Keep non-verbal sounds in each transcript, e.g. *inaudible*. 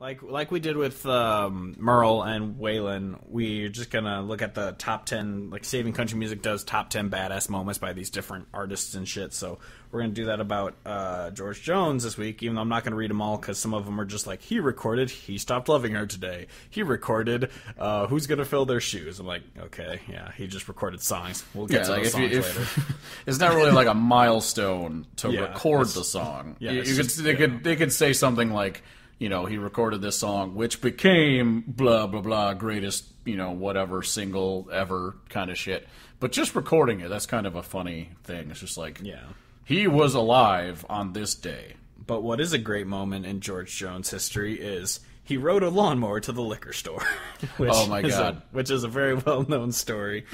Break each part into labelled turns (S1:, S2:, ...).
S1: Like like we did with um, Merle and Waylon, we're just gonna look at the top ten. Like Saving Country Music does top ten badass moments by these different artists and shit. So we're gonna do that about uh, George Jones this week. Even though I'm not gonna read them all because some of them are just like he recorded, he stopped loving her today. He recorded, uh, who's gonna fill their shoes? I'm like, okay, yeah, he just recorded songs. We'll get
S2: Yeah,
S1: to
S2: like
S1: those
S2: if, you,
S1: songs later. *laughs*
S2: it's not really like a milestone to *laughs*
S1: Yeah,
S2: record the song.
S1: yeah,
S2: you, you could,
S1: just-
S2: they
S1: yeah.
S2: could they could say something like, you know, he recorded this song, which became blah blah blah greatest, you know, whatever single ever kind of shit. But just recording it, that's kind of a funny thing. It's just like,
S1: Yeah.
S2: he was alive on this day.
S1: But what is a great moment in George Jones' history is he rode a lawnmower to the liquor store. *laughs* which
S2: Oh, my
S1: is a-
S2: God.
S1: which is a very *laughs* well known story.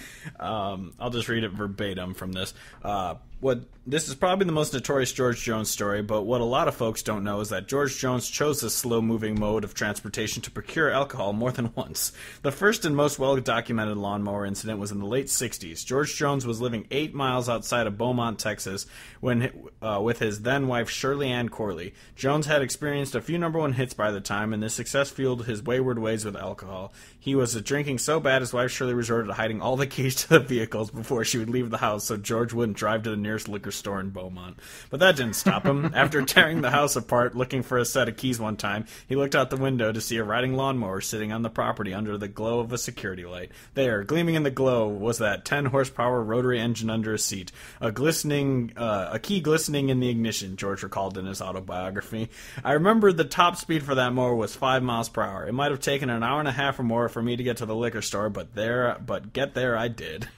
S1: Um, I'll just read it verbatim from this. Uh, what this is probably the most notorious George Jones story, but what a lot of folks don't know is that George Jones chose this slow moving mode of transportation to procure alcohol more than *laughs* once. The first and most well documented lawnmower incident was in the late 60s. George Jones was living eight miles outside of Beaumont, Texas, when uh, with his then wife Shirley Ann Corley. Jones had experienced a few number one hits by the time, and this success fueled his wayward ways with alcohol. He was drinking so bad his wife Shirley resorted to hiding all the keys to the vehicles before she would leave the house so George wouldn't drive to the nearest liquor store in Beaumont. But that didn't stop him. *laughs* After tearing the house apart looking for a set of keys one time, he looked out the window to see a riding lawnmower sitting on the property under the glow of a security light. There, gleaming in the glow, was that 10 horsepower rotary engine under a seat, a glistening, uh, a key glistening in the ignition. George recalled in his autobiography. I remember the top speed for that mower was five miles per hour. It might have taken an hour and a half or more for me to get to the liquor store, but there, but get there I did.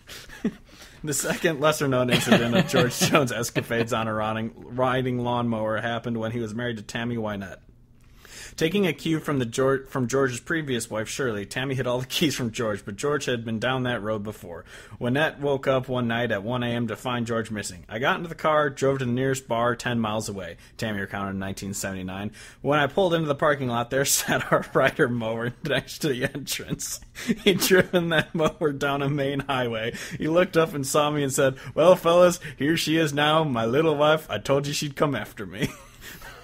S1: *laughs* The second lesser known incident of George *laughs* Jones' escapades on a riding, riding lawnmower happened when he was married to Tammy Wynette. Taking a cue from the George, from George's previous wife Shirley, Tammy hid all the keys from George, but George had been down that road before. Wynette woke up one night at 1 a.m. to find George missing. I got into the car, drove to the nearest bar 10 miles away. Tammy recounted in 1979. When I pulled into the parking lot, there *laughs* sat our rider mower next to the entrance. *laughs* He'd driven that mower down a main highway. He looked up and saw me and said, "Well, fellas, here she is now, my little wife. I told you she'd come after me." *laughs*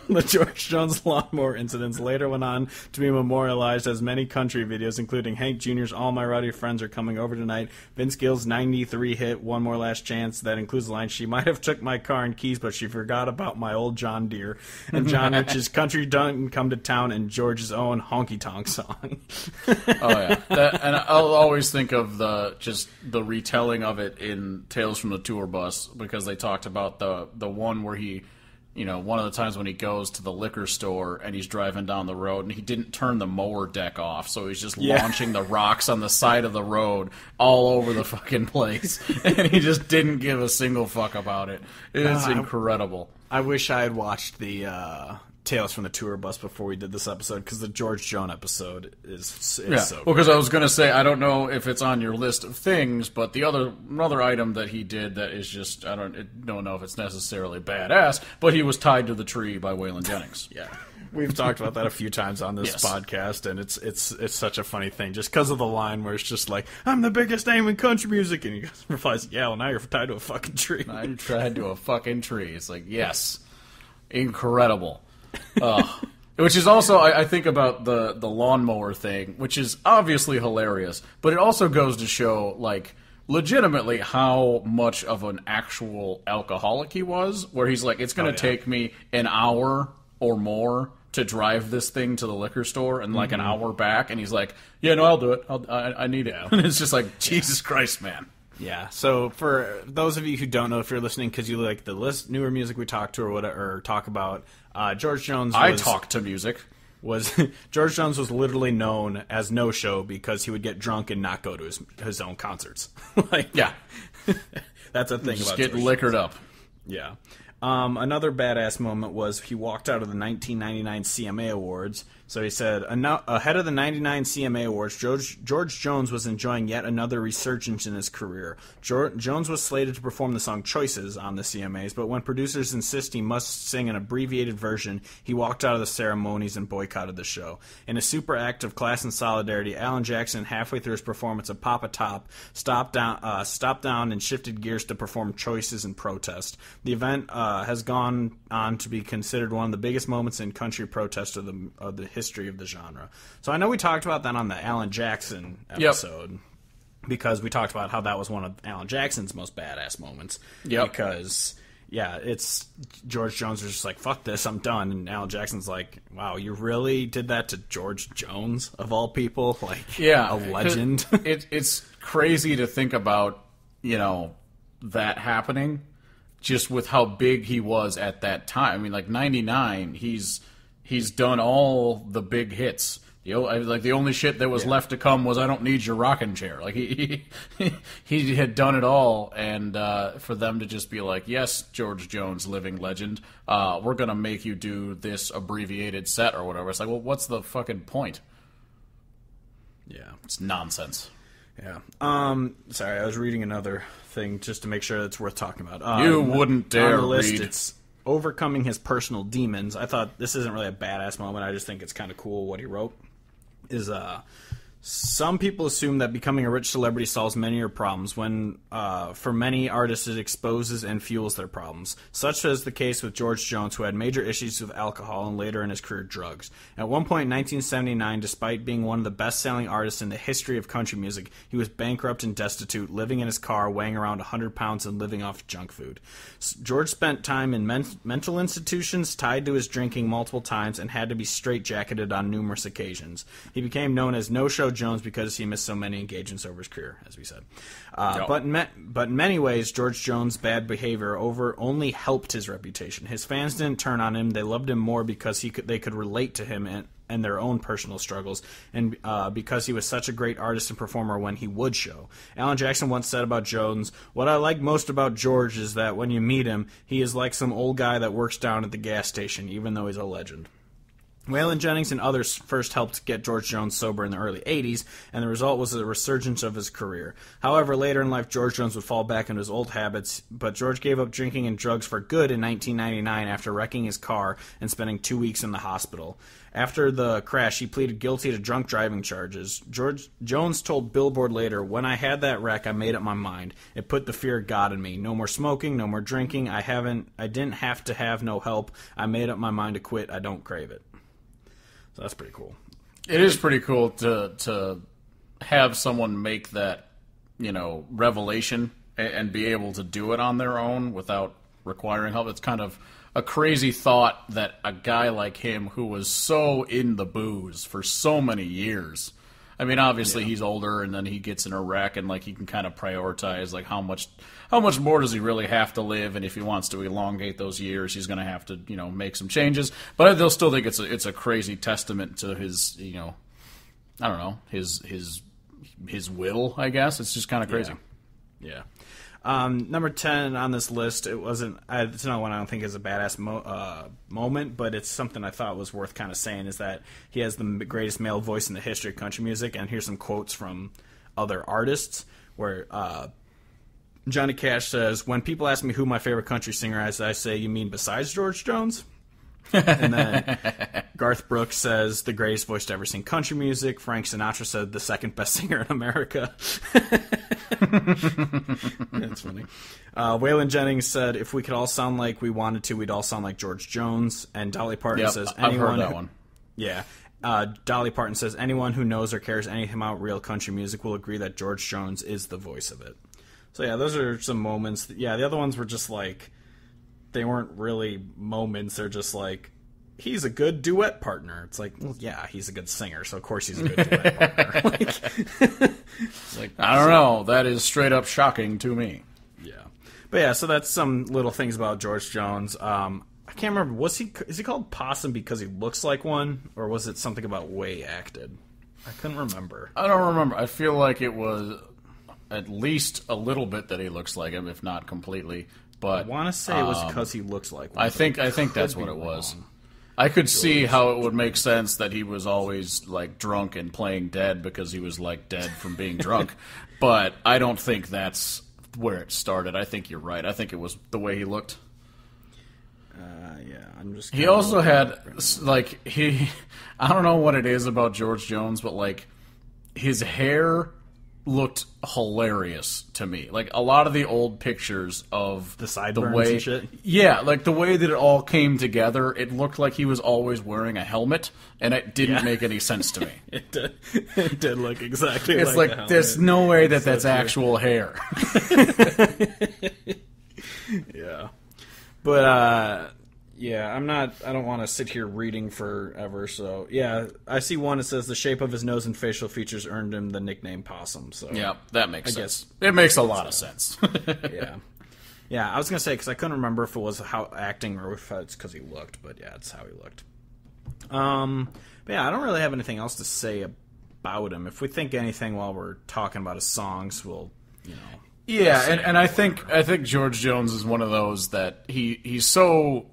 S1: The George Jones lawnmower incidents later went on to be memorialized as many country videos, including Hank Jr.'s All My Rowdy Friends Are Coming Over Tonight, Vince Gill's 93 hit One More Last Chance, that includes the line, She might have took my car and keys, but she forgot about my old John Deere, and John *laughs* Rich's Country Don't Come to Town, and George's own Honky Tonk song.
S2: Oh yeah, *laughs* that, and I'll always think of the just the retelling of it in Tales from the Tour Bus because they talked about the the one where he, you know, one of the times when he goes to the liquor store and he's driving down the road and he didn't turn the mower deck off, so he's just
S1: Yeah.
S2: launching the rocks on the side of the road all over the fucking place, *laughs* and he just didn't give a single fuck about it. It's
S1: Uh, I-
S2: incredible.
S1: I wish I had watched the uh, Tales from the Tour Bus before we did this episode, because the George Jones episode is, is
S2: Yeah,
S1: so
S2: well, because I was going to say I don't know if it's on your list of things, but the other another item that he did that is just I don't it- don't know if it's necessarily badass, but he was tied to the tree by Waylon Jennings. *laughs*
S1: Yeah. We've talked about that a few times on this
S2: Yes.
S1: podcast, and it's it's it's such a funny thing, just because of the line where it's just like, "I'm the biggest name in country music," and he *laughs* replies, "Yeah, well now you're tied to a fucking tree."
S2: I'm tied to a fucking tree. It's like yes, incredible. Which is also, I, I think about the the lawnmower thing, which is obviously hilarious, but it also goes to show like legitimately how much of an actual alcoholic he was. Where he's like, it's going to
S1: Oh, yeah.
S2: take me an hour or more to drive this thing to the liquor store and like an mm-hmm. hour back, and he's like, yeah, no, I'll do it. I'll, I, I need it. *laughs* And it's just like Jesus Christ, man.
S1: Yeah. So for those of you who don't know, if you're listening because you like the list newer music we talk to or whatever or talk about, uh, George Jones. Was,
S2: I talk to music.
S1: was *laughs* George Jones was literally known as no show because he would get drunk and not go to his his own concerts. *laughs* like
S2: Yeah, *laughs*
S1: that's a thing
S2: just
S1: about
S2: get
S1: George
S2: liquored up.
S1: Yeah. Um, another badass moment was he walked out of the 1999 CMA Awards. So he said, ahead of the 99 CMA Awards, George, George Jones was enjoying yet another resurgence in his career. Jor- Jones was slated to perform the song Choices on the CMAs, but when producers insist he must sing an abbreviated version, he walked out of the ceremonies and boycotted the show. In a super act of class and solidarity, Alan Jackson, halfway through his performance of Pop a Top, stopped down, uh, stopped down and shifted gears to perform Choices in protest. The event uh, has gone on to be considered one of the biggest moments in country protest of the of the history of the genre. So I know we talked about that on the Alan Jackson episode because we talked about how that was one of Alan Jackson's most badass moments.
S2: Yep.
S1: Because yeah, it's George Jones was just like, "Fuck this, I'm done," and Alan Jackson's like, "Wow, you really did that to George Jones of all people? *laughs* Like,
S2: yeah,
S1: a legend." *laughs*
S2: it, it's crazy to think about, you know, that happening, just with how big he was at that time. I mean, like '99, he's he's done all the big hits. The, like the only shit that was left to come was I don't need your rocking chair. Like he he, *laughs* he had done it all, and uh, for them to just be like, yes, George Jones, living legend, uh, we're gonna make you do this abbreviated set or whatever. It's like, well, what's the fucking point?
S1: yeah.
S2: It's nonsense.
S1: Yeah. Um. Sorry, I was reading another thing just to make sure it's worth talking about. Uh,
S2: You wouldn't dare
S1: on the list.
S2: read.
S1: It's overcoming his personal demons. I thought this isn't really a badass moment. I just think it's kind of cool what he wrote. Is uh. Some people assume that becoming a rich celebrity solves many of your problems, when uh, for many artists it exposes and fuels their problems. Such was the case with George Jones, who had major issues with alcohol and later in his career drugs. At one point in 1979, despite being one of the best selling artists in the history of country music, he was bankrupt and destitute, living in his car, weighing around 100 pounds, and living off junk food. George spent time in men- mental institutions, tied to his drinking multiple times, and had to be straitjacketed on numerous occasions. He became known as No Show Jones because he missed so many engagements over his career, as we said. Uh,
S2: Yep.
S1: But in me- but in many ways, George Jones' bad behavior over only helped his reputation. His fans didn't turn on him; they loved him more because he could they could relate to him and. And their own personal struggles, and uh, because he was such a great artist and performer when he would show. Alan Jackson once said about Jones, "What I like most about George is that when you meet him, he is like some old guy that works down at the gas station, even though he's a legend." Waylon Jennings and others first helped get George Jones sober in the early 80s, and the result was a resurgence of his career. However, later in life, George Jones would fall back into his old habits, but George gave up drinking and drugs for good in 1999 after wrecking his car and spending two weeks in the hospital. After the crash, he pleaded guilty to drunk driving charges. George Jones told Billboard later, "When I had that wreck, I made up my mind. It put the fear of God in me. No more smoking, no more drinking. I haven't I didn't have to have no help. I made up my mind to quit. I don't crave it." So that's pretty cool.
S2: It is pretty cool to to have someone make that you know revelation and, and be able to do it on their own without requiring help. It's kind of a crazy thought that a guy like him, who was so in the booze for so many years. I mean, obviously he's older, and then he gets in a wreck, and like he can kind of prioritize like how much, how much more does he really have to live, and if he wants to elongate those years, he's going to have to you know make some changes. But they'll still think it's a it's a crazy testament to his you know I don't know his his his will. I guess it's just kind of crazy.
S1: Yeah. Um, number ten on this list, it wasn't. It's not one I don't think is a badass mo- uh, moment, but it's something I thought was worth kind of saying. Is that he has the greatest male voice in the history of country music, and here's some quotes from other artists where uh, Johnny Cash says, "When people ask me who my favorite country singer is, I say, you mean besides George Jones?" And then *laughs* Garth Brooks says the greatest voice to ever sing country music. Frank Sinatra said the second best *laughs* singer in America. *laughs* That's funny. Uh, Waylon Jennings said if we could all sound like we wanted to, we'd all sound like George Jones. And Dolly Parton
S2: Yep,
S1: says
S2: I've
S1: anyone
S2: heard that
S1: who-
S2: one.
S1: yeah. Uh, Dolly Parton says anyone who knows or cares anything about real country music will agree that George Jones is the voice of it. So yeah, those are some moments. Yeah, the other ones were just like they weren't really moments. They're just like he's a good duet partner. It's like, well, yeah, he's a good singer, so of course he's a good duet partner. *laughs* *laughs* Like, like,
S2: I don't know. That is straight up shocking to me.
S1: yeah, but yeah. So that's some little things about George Jones. Um, I can't remember. Was he is he called Possum because he looks like one, or was it something about way acted? I couldn't remember.
S2: I don't remember. I feel like it was at least a little bit that he looks like him, if not completely. But
S1: I want to say it was because he looks like one.
S2: I think I think that's what it was. I could see how it would make sense that he was always like drunk and playing dead because he was like dead from being drunk. *laughs* But I don't think that's where it started. I think you're right. I think it was the way he looked.
S1: Uh, yeah, I'm just.
S2: He also had
S1: at it right
S2: s- like he *laughs* I don't know what it is about George Jones, but like his hair looked hilarious to me. Like a lot of the old pictures of
S1: The sideburns
S2: way,
S1: and shit?
S2: Yeah, like the way that it all came together, it looked like he was always wearing a helmet, and it didn't
S1: Yeah.
S2: make any sense to me. *laughs*
S1: It did, it did look exactly
S2: It's
S1: like,
S2: like,
S1: a
S2: there's no way that that's actual hair. *laughs*
S1: Yeah. But uh yeah, I'm not I don't want to sit here reading forever, so yeah, I see one that says the shape of his nose and facial features earned him the nickname possum, so
S2: yeah, that makes
S1: I
S2: sense. It makes a lot of sense. *laughs*
S1: yeah. Yeah, I was gonna say because I couldn't remember if it was how acting or if it's because he looked, but yeah, it's how he looked. Um, but yeah, I don't really have anything else to say about him. If we think anything while we're talking about his songs, we'll, you know,
S2: Yeah, and, and I think I think George Jones is one of those that he he's so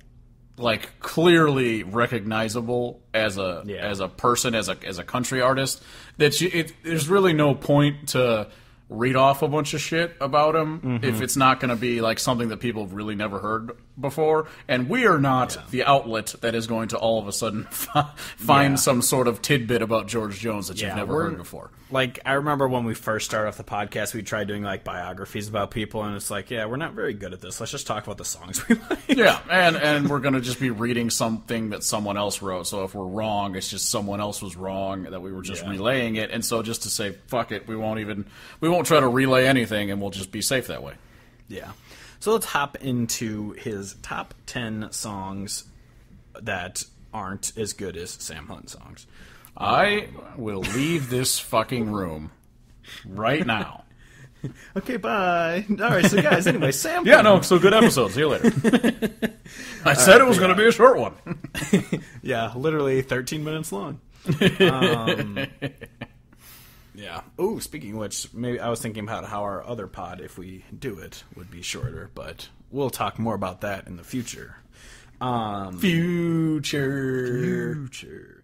S2: like clearly recognizable as a
S1: Yeah.
S2: as a person as a as a country artist that you, it, there's really no point to read off a bunch of shit about him if mm-hmm. it's not going to be like something that people have really never heard before and we are not the outlet that is going to all of a sudden *laughs* fi- find
S1: Yeah.
S2: some sort of tidbit about George Jones that
S1: Yeah,
S2: you've never heard before
S1: like I remember when we first started off the podcast, we tried doing like biographies about people, and it's like, yeah, we're not very good at this. Let's just talk about the songs we *laughs* like.
S2: Yeah, and and we're gonna just be reading something that someone else wrote. So if we're wrong, it's just someone else was wrong that we were just
S1: Yeah.
S2: relaying it. And so just to say fuck it, we won't even we won't try to relay anything, and we'll just be safe that way.
S1: Yeah. So let's hop into his top 10 songs that aren't as good as Sam Hunt songs.
S2: I will leave this fucking room right now. *laughs*
S1: Okay, bye. All right, so guys, anyway, Sam *laughs*
S2: Yeah, no, so good episode. See you later. *laughs* I said it was going to be a short one.
S1: Yeah, literally 13 minutes long. Um, yeah. Oh, speaking of which, maybe I was thinking about how our other pod, if we do it, would be shorter, but we'll talk more about that in the future. Um,
S2: Future.
S1: future.